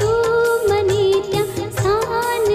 तू